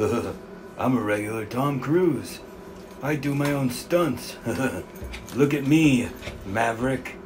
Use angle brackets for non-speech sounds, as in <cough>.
<laughs> I'm a regular Tom Cruise. I do my own stunts. <laughs> Look at me, Maverick.